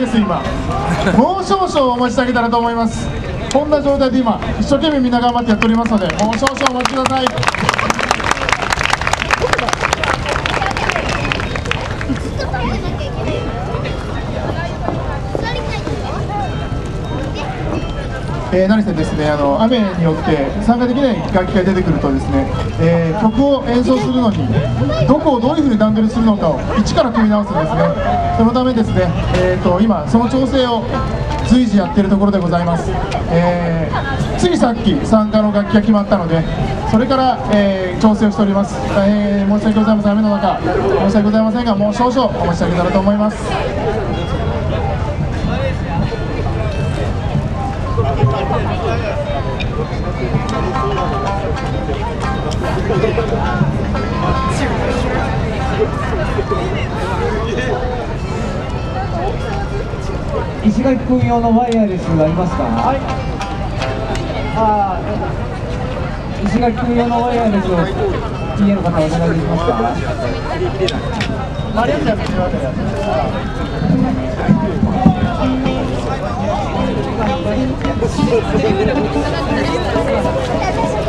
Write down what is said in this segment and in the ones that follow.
です今。もう少々お待ちいただけたらと思います。こんな状態で今一生懸命みんな頑張ってやっておりますのでもう少々お待ちください。えー何せですねあの雨によって参加できない楽器が出てくるとですね、えー曲を演奏するのにどこをどういうふうに段取りするのかを一から組み直すんですね。そのためですね、えー、と今その調整を随時やっているところでございます、えーついさっき参加の楽器が決まったのでそれから、えー調整をしております。大変申し訳ございません。雨の中申し訳ございませんがもう少々お待ちいただけたらと思います。石垣君用のワイヤレスありますか？はい。あー石垣君用のワイヤレスを PA の方お願いできますか？オ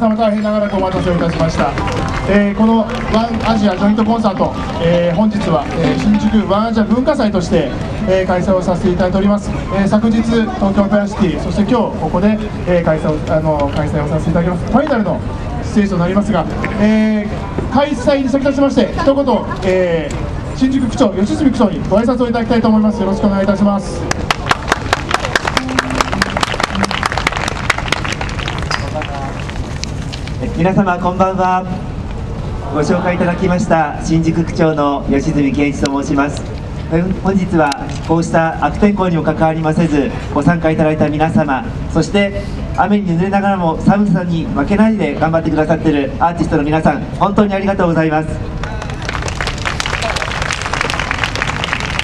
様大変長らくお待たせをいたしました、えーこのワンアジアジョイントコンサート、えー本日は、えー新宿ワンアジア文化祭として、えー開催をさせていただいております、えー昨日東京オペラシティそして今日ここで、えー開催をあの開催をさせていただきます。ファイナルのステージとなりますが、えー開催に先立ちまして一言、えー新宿区長吉住区長にご挨拶をいただきたいと思います。よろしくお願いいたします。皆様こんばんは。ご紹介いただきました新宿区長の吉住健一と申します。本日はこうした悪天候にもかかわりませずご参加いただいた皆様そして雨に濡れながらも寒さに負けないで頑張ってくださっているアーティストの皆さん本当にありがとうございます。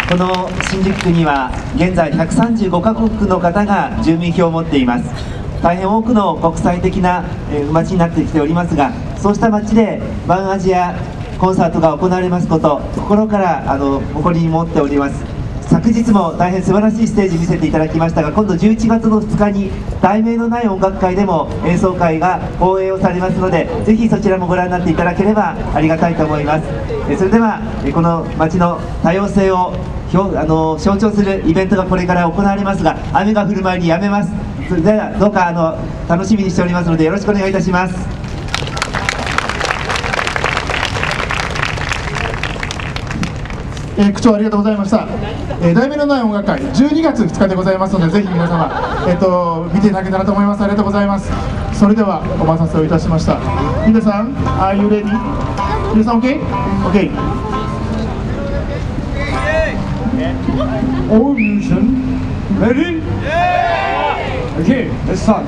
この新宿区には現在135カ国の方が住民票を持っています。大変多くの国際的なえー街になってきておりますがそうした街でワンアジアコンサートが行われますこと心からあの誇りに持っております。昨日も大変素晴らしいステージ見せていただきましたが今度11月の2日に題名のない音楽会でも演奏会が放映をされますのでぜひそちらもご覧になっていただければありがたいと思います。それではこの街の多様性をあの象徴するイベントがこれから行われますが雨が降る前にやめます。それではどうかあの楽しみにしておりますのでよろしくお願いいたします。えー、区長ありがとうございました、えー、題名のない音楽会12月2日でございますのでぜひ皆様、えー、と見ていただけたらと思います。ありがとうございます。それではお待たせをいたしました。皆さん Are you ready? 皆さん OK? OK All musician ready? Okay, let's start.